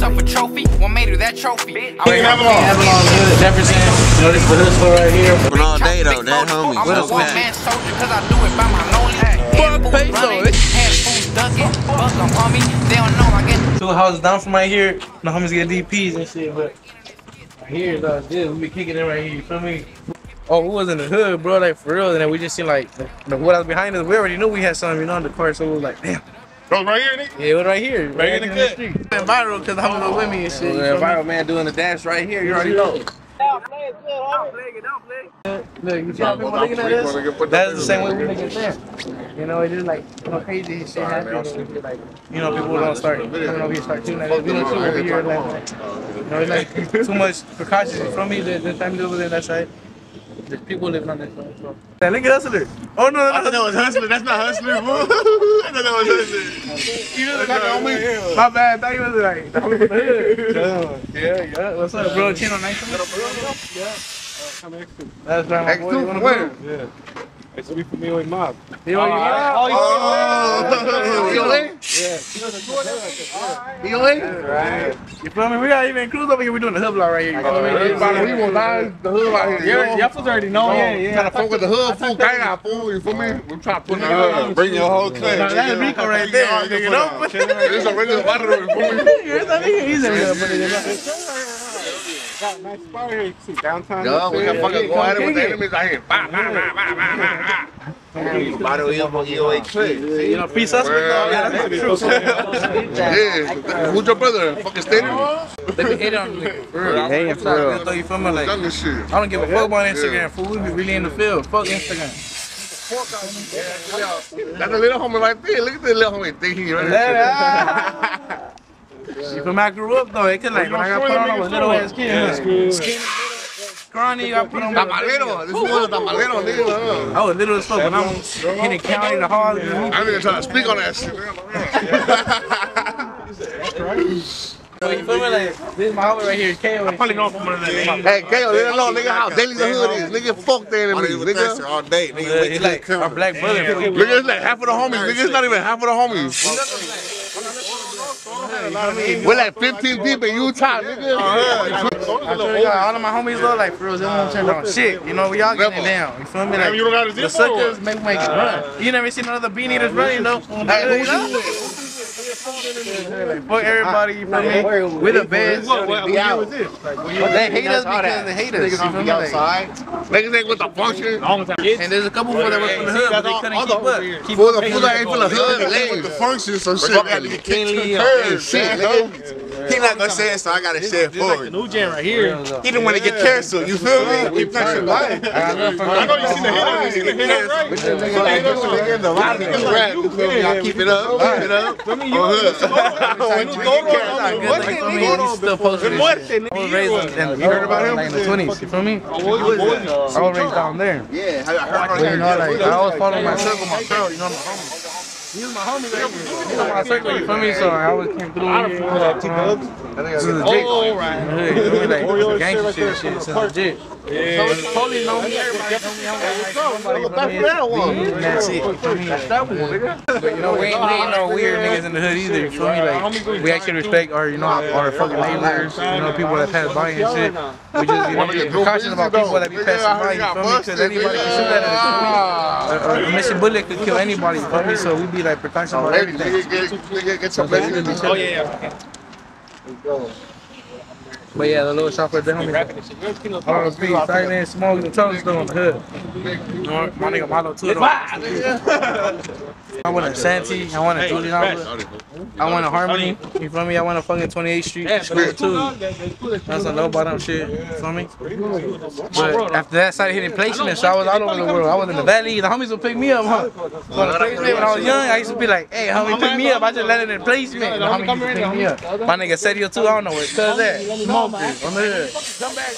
yourself a trophy. What made you that trophy? I was Avalon. Avalon Hood, Jefferson. You know, this is the hood store right here. But all day though, that homie. I'm no a one cap. man soldier cause I do it by my lonely. Fuck Handfuls peso, running, handfuls ducking. Fuck 'em, homie. They don't know I get Two houses down from right here. The homies get DPs and shit, but right here, though, this, we be kicking it right here. You feel me? Oh, we was in the hood, bro, like for real. And then we just seen like the, the what was behind us. We already knew we had something, you know, in the car. So we was like, damn. Bro, right here, nigga. Yeah, it was right here, Right in the cut. street. Went viral because the homies was with me and shit. you feel me? viral man doing the dance right here. You already know. Look, you see how people looking at us? That's the same way we look at them. You know, it's just like, you know, crazy shit happens. Like, you know, people don't start coming over here, start shooting at us. We don't shoot over here. Like, you know, it's like too much precautions from me. The, the time over there, that side. There's people living on that side. So. Yeah, look at Hustler. Oh, no, I no, thought no. that was hustler. That's not hustler, bro. I thought that was hustler. You look like on me. My bad. I thought you was like, the homie from the hood. Yeah, yeah. What's up, bro? Chin on 19? That's right, my boy. You wanna Where? go? Hey, so we from Midway Mob. You know, oh. you Oh, know. You feel me? We got even cruise over here. We doing the hood block right here. You feel uh, me? Everybody, we want live the hood out here. Y'all- Y'all folks already know. Yeah, yeah. Trying to fuck with the hood fool, gang out fool, you feel me? Uh, we trying to put in the hood. Bring your whole clique. That's Rico right there. nigga. Don't put It's a regular battle, you feel me? Here's that nigga. He's in there. Put Nice spot here. You see downtown. Yo, we can fucking go at it with the enemies out here. Bah, bah, bah, bah, bah, bah, bah. Battle EOA clique. You know, peace suspect. though. Yeah, that's the truth. Yeah, who's your brother? Fucking stadium? They be hating on me. For real. Hey, for real. Throw you feel me? Like, Done this shit. I don't give a fuck about Instagram. Fool, we be really in the field. Fuck Instagram. That's a little homie right there. Look at the little homie thinking right there. You feel me? I grew up though. It could like when I got put on, I was little ass kid. Skinny, scrawny. I put on. Tamalero. This is one tamalero, nigga. I was little as fuck when I was in the county, the hall. I ain't even trying to speak on that shit. So you feel me? Like this is my homie right here, KO. Probably know from one of them. Hey, Kayo, let them know, nigga, how daily the hood is. Nigga, fuck the enemies, nigga. all day, Yeah, nigga. he's like our black brother. Nigga, it's like half of the homies. Nigga, it's not even half of the homies. We're like 15 deep in Utah, nigga. I feel me, all of my homies though, like for real, they won't turn on shit. You know, we all getting it down. You feel me? Like you don't got a the suckers make make run. You never seen another beanie that's running though. Hey, who you fuck everybody, you feel me? We the best. They hate us because they hate us. You feel me? Like, Niggas ain't with the function. and there's a couple more that were from the hood, but they couldn't keep up. Keep Fool, the fool that ain't from the hood, lame. The function, so shit. Got to get cleanly and shit, nigga. He not gonna say it, so I gotta say it for him. New jam right here. He didn't want to get canceled. You feel me? Keep that shit live. I know you seen the hit. You seen the hit, right? Rap, you feel me? I keep it up. Keep it up. On hood. Still posting this shit. I was raised in, you heard about him? Like in the 20s, you feel me? I was raised down there. Yeah, I heard But, you know, like, I always follow my circle, my girl, you know, my homie. He was my homie right here. He was my circle, you feel me? So I always came through here. You know, this is legit. Oh, right. You feel me? Like, some gangster shit, shit. This is legit. Yeah. Police know me, everybody know me. I'm like, somebody, you feel that's it, you feel me? Like, but, you know, we ain't, we ain't no weird niggas in the hood either, you feel me? Like, we actually respect our, you know, our fucking neighbors, you know, people that pass by and shit. We just, you know, be cautious about people that be passing by, you feel me? Because anybody can shoot at us, you feel me? A, a missing bullet could kill anybody, you feel me? So we be like precautions about everything. Get your blessing. Oh yeah, But yeah, the little shop right there, homie. RP, Silent, Smoke, the total still on the hood. My nigga though. I want a Santee, I want a Julian I want a Harmony, you feel me? I went to fucking 28th Street, School too. That's a low bottom shit, you feel me? But after that, I started hitting placements, so I was all over the world. I was in the valley, the homies would pick me up, huh? So the placement, when I was young, I used to be like, hey, homie, pick me up. I just landed in placement. The homie used to pick me up. My nigga Sergio too, I don't know where cuz at. Smokers on the hood. Come back.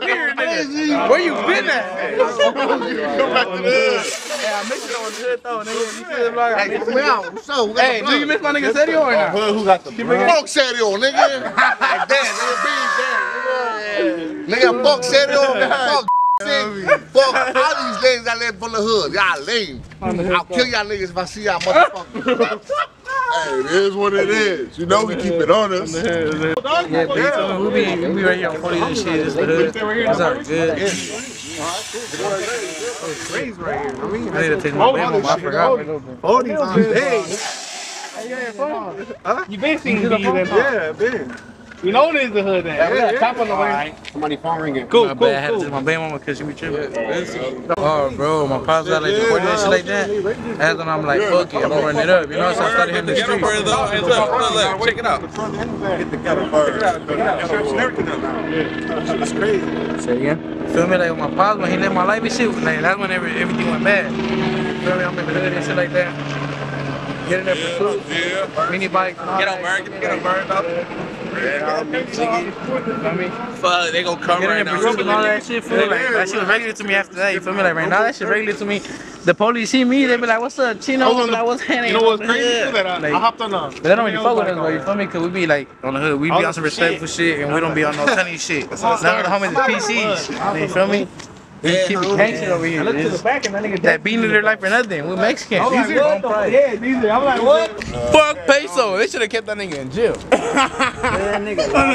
Weird nigga. Where you been at? Come back to the hood. Hey, I miss you on the hood though, nigga. You feel like I miss Come out. So, Hey, do you miss my nigga Sergio or not? Who got the Fuck Sergio, nigga. Like that, nigga. Big there. Nigga, fuck Sergio. Fuck. Fuck all these names I left from the hood. Y'all lame. I'll kill y'all niggas if I see y'all motherfuckers. Hey, it is what it is. You know we keep it on us. Yeah, but you feel me? We be, we be right here on 40 and shit. This the hood. It's all good. Crazy right here. I mean, I need to take my band I forgot. my little bit. all these days. You been seeing these in Yeah, man. You know this the hood then. Yeah, yeah. Top on the way. Somebody phone ringing. Cool, My cool, bad, I had to cool. my band mama because she be tripping. Oh, bro, my pops got like the that shit like that. That's when I'm like, fuck it, I'm gonna run it up. You know, so I started hitting the street. Check it out. Say again? Feel me? Like my pops, when he left my life and shit, like that's when every, everything went bad. Feel me? I'm in the hood and shit like that. Get in there for food. Mini bike. Get on, Bird. Get on, Bird. Feel me? Fuck, they gonna come Get right now. for all that shit. Feel me? Like that shit was regular to me after that. You feel me? Like right now, that shit regular to me. The police see me, they be like, "What's up, Chino?" I was on They be the- like, "What's happening?" You know what's crazy? Yeah. That I, Like, I hopped on the. But they don't really fuck with us, though. You feel me? Cause we be like on the hood, we be On on some some respectful shit, and we don't be on no funny shit. None of the homies is PCs. You feel me? We keep it gangster over here. look To the back and that nigga. That being their life for nothing. We're Mexican. I'm like, These are what on the- pride. Yeah, these are. I'm like, what? Fuck peso. They should have kept that nigga in jail. I heard that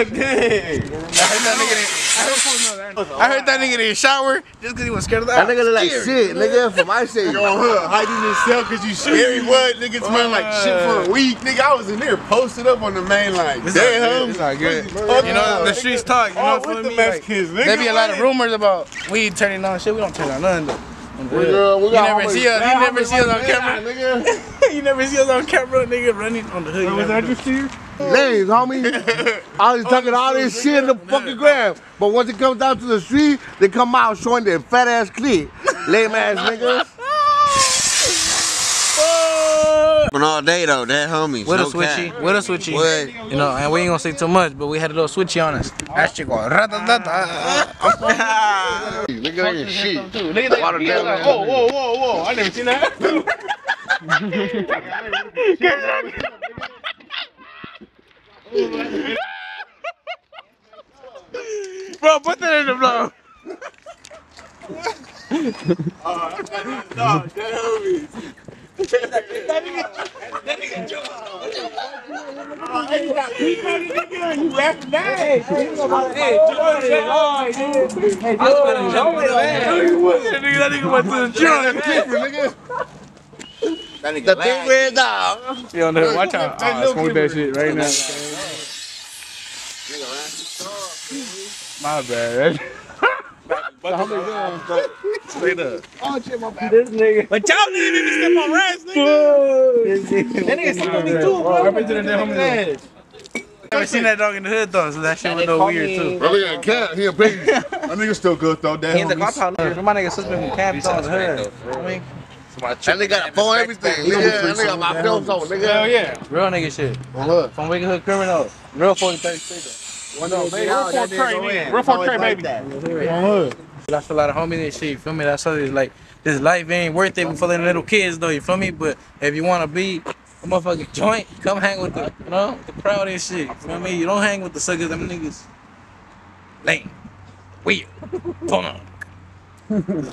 nigga. in- I heard that nigga in the shower just because he was scared of That that. nigga look like shit, nigga, from my shit. Yo, huh, hiding yourself because you scary what? Nigga smell like shit for a week. Nigga, I was in there posted up on the main line. It's not good. Damn. It's not good. Fuck You know, the streets talk. You know, with for the me. Like, Mexicans, nigga. there be a lot of rumors about weed turning on shit. We don't turn on nothing though. On We, hood. uh, we You never see us. You never see us on camera. nigga. you never see us on camera, nigga, running on the hood. You Was never that do. your steer? Names, homie. I was talking all this oh, shit in the fucking gram. But once it comes down to the street, they come out showing their fat ass clit. Lame ass niggas. But all day though, that homie. With a no switchy, cap. with a switchy. What? You know, and we ain't gonna say too much, but we had a little switchy on us. That shit going ratatata. Nigga ain't shit. Nigga, they- Water he down like, there. whoa, whoa, whoa, whoa! I never seen that. Bro, put that in the blow. That nigga went to the trunk. The big red dog. Yo, no, watch out. Hey, I no smoke that shit right now. My bad. Straight up. Oh shit, my bad. This nigga. But y'all niggas need to step on rats, nigga. That nigga sleep on me too, bro. I've been to the damn homie. Never seen that dog in the hood though, so that shit was a little weird too. That nigga a cat. He a baby. That nigga still good though. That homies. My nigga suspect from Cap on the hood. I mean, That nigga got a phone, everything. Nigga, that nigga got my films on, nigga. Hell yeah. real nigga shit. Look. From Wicked Hood Criminal. Real 40 30 straight Real for Trey, nigga. Real for Trey, baby. though. That's a lot of homies and shit, you feel me? That's how it's like, this life ain't worth it for the little kids though, you feel me? But if you wanna be a motherfucking joint, come hang with the, you know, the crowd and shit. You feel me? You don't hang with the suckers, them niggas. Lame. Weird. Punk.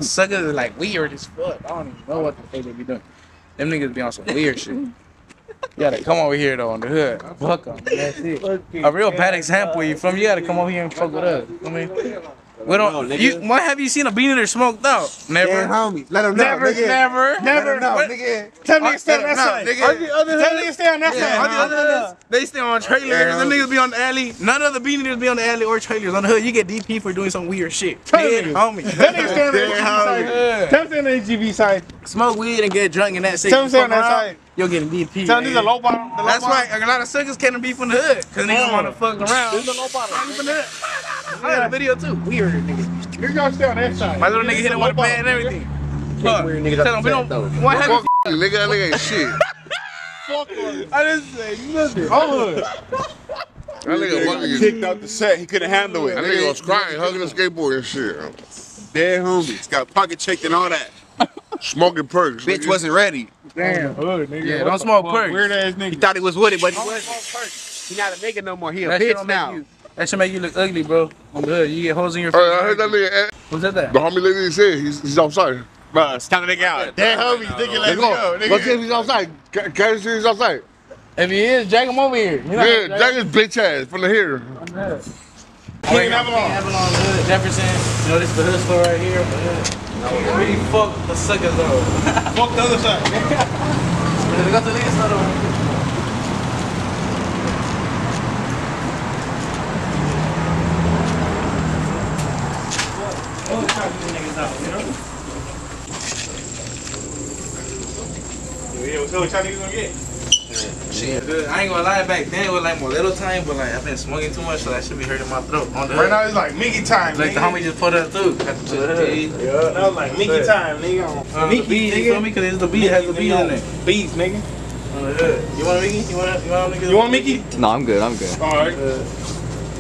suckers is like weird as fuck. I don't even know what the fuck they be doing. Them niggas be on some weird shit. You gotta come over here though on the hood. Fuck 'em. That's it. A real bad example. You from? You gotta come over here and fuck with us. I mean, we don't. You, when have you seen a bean eater smoked out? Never. Yeah, homie. Let him know. Never. nigga. Never. Never. No, nigga. Tell niggas stay on that side. nigga. Tell niggas stay on that Yeah, all the side. other hoods, they stay on trailers. Yeah. Them niggas be on the alley. None of the bean eaters be on the alley or trailers. On the hood, you get DP for doing some weird shit. Tell Dead niggas. homie. That nigga stay on the HGV side. Yeah. Tell him stay on the HGV side. Smoke weed and get drunk and that's it. Tell You him stay on that side. You're getting DP. Tell him this a low bottom. That's why a lot of suckers can't be from the hood. Cause niggas wanna fuck around. This is a low bottom. From the hood. I had a video too. Weird niggas. Nigga gotta stay on that side. My little nigga hit him with a bat and everything. Fuck. Tell him we don't. What have Fuck you, nigga. That nigga ain't shit. Fuck. I didn't say nothing. Oh, That nigga fucking. Kicked out the set. He couldn't handle it. That nigga was crying, hugging the skateboard and shit. Dead homies. Got pocket checked and all that. Smoking perks. Bitch nigga. wasn't ready. damn. Hood, nigga. Yeah, What don't smoke perks. Weird ass nigga. He thought he was with it, but he wasn't. He not a nigga no more. He a That bitch don't now. Make you. That should make you look ugly, bro. On the hood, you get holes in your Hey, face. I heard that nigga. eh, Who said that? The homie lady said he's, he's outside. Bro, it's time to nigga out. Dead homie, Nigga, let's Let's go. go. Let's see if he's outside. Can, can you see he's outside? If he is, drag him over here. You know Yeah, Jack is bitch ass from the here. King Avalon. Avalon Hood, Jefferson. You know, this is the hood store right here. But, really fuck the suckers though. Fuck the other side. Let's go to the store though. Yeah, what y'all niggas gonna get? Shit, good. I ain't gonna lie, back then it was like more little time, but like I've been smoking too much, so that should be hurting my throat. On the Right now it's like Mickey time, like the nigga. homie just put her through. Got the hood. Yeah, that was like Mickey time, nigga. Uh, the B, you feel me? Cause it's the B, it has the B in there. Beats, nigga. On the hood. You want Mickey? You want a, you want a? You want Mickey? No, I'm good. I'm good. Alright.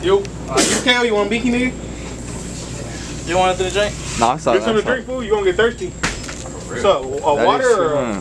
Yo, uh, you Kel, you want Mickey, nigga? You want it to drink? No, I'm sorry. Get something to drink, fool. You gonna get thirsty? What's up? A water or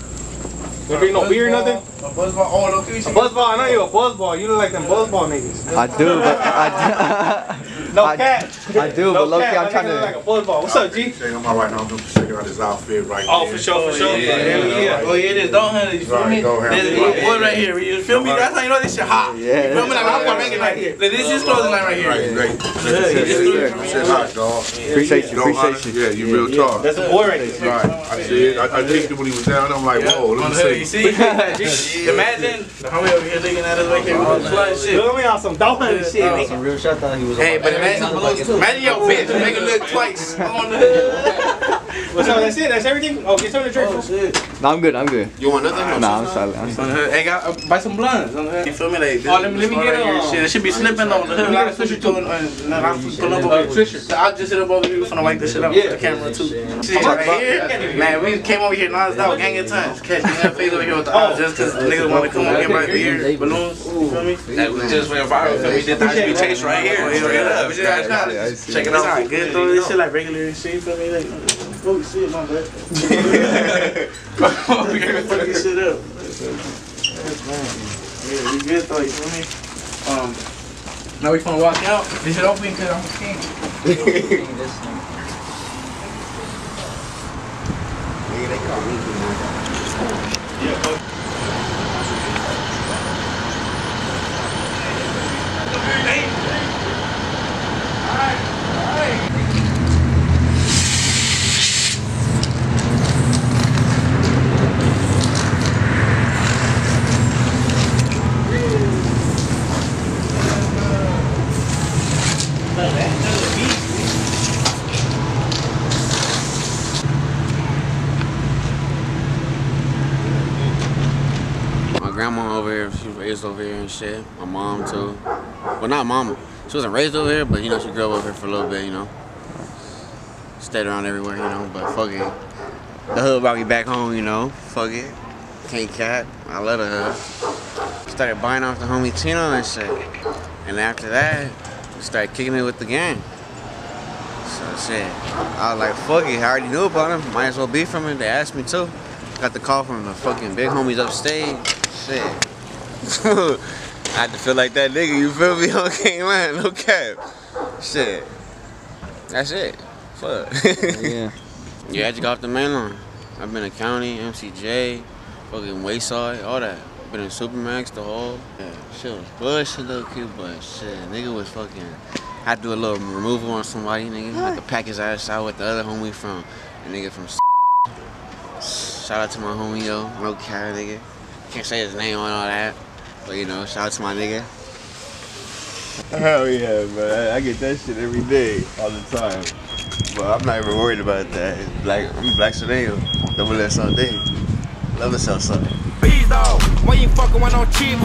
you drink no beer or nothing? A buzzball. Oh, no, can you A buzzball. I know you a buzzball. You look like them buzzball niggas. I do, but I, No I- cap. I do, no but low key, cap. I'm My trying nigga look to. like a buzzball. What's up, G? Check him out right now. I'm just checking out his outfit right Oh, there. for sure, for sure. Yeah, yeah, yeah. Oh, yeah, it is. Don't handle it. You feel Right, me? don't There's a boy right here. You feel me? That's how you know this shit hot. Yeah. You feel me? Like, I'm gonna make it right here. This is clothing line right here. Right, great. Yeah, he just threw it. Shit hot, dog. Appreciate you. Appreciate you. Yeah, you real talk. That's a boy right there. Right. I see it. I, I it when he was down. I'm like, whoa, let the hood, me you see. see? Imagine the homie over here looking at us right here with the flood shit. Feel me on some dolphin and shit, nigga. real shit. I thought he was. Hey, but imagine, imagine your bitch make a look twice on the hood. What's up? That's it. That's everything. Oh, get something to drink. fool. No, I'm good. I'm good. You want nothing? No, I'm solid. I'm solid. Hey, got, uh, buy some blunts on the hood. You feel me? Like, this, Oh, let me- let me this get right here, Shit, it should be slipping on the hood. A lot of Swisher too. And a lot of over here. I'll just sit up over here. We're finna wipe this shit up with the camera too. Shit, right here. Man, we came over here non-stop, gang of times. Catch me in the face over here with the eyes just cause niggas wanna come over here right here. Balloons. You feel me? That was just went viral. We did the ice chase right here. Yeah, we just got college. Check it out. It's alright, good. Throw this shit like regular shit. You feel me? Like, oh shit, my bad. Come over here and fuck this shit up. Yeah, we good though, you feel me? Um, now we finna walk out. This shit open because I'm king. grandma over here, she was raised over here and shit. My mom too. Well, not mama. She wasn't raised over here, but you know she grew up over here for a little bit. You know, stayed around everywhere. You know, but fuck it. The hood brought me back home. You know, fuck it. Can't cat. I love the hood. Started buying off the homie Tino and shit. And after that, started kicking it with the gang. So shit, I was like, fuck it. I already knew about him. Might as well be from him. They asked me too. Got the call from the fucking big homies upstate. Shit. I had to feel like that nigga, you feel me? Okay, man, no cap. Shit. That's it. Fuck. Yeah. yeah, I just got off the main line. I've been in county, MCJ, fucking Wayside, all that. Been in Supermax, the whole. Yeah, shit was bullshit little kid, but shit, nigga was fucking. Had to do a little removal on somebody, nigga. Had to pack his ass out with the other homie from, a nigga from. Shout out to my homie, yo. No cap, nigga. Can't say his name on all that. But you know, shout out to my nigga. Hell yeah, man. I get that shit every day, all the time. But I'm not even worried about that. It's black, I'm black Chanel. Double S all day. Love the South Side. Bees dog, why you fucking with no cheap?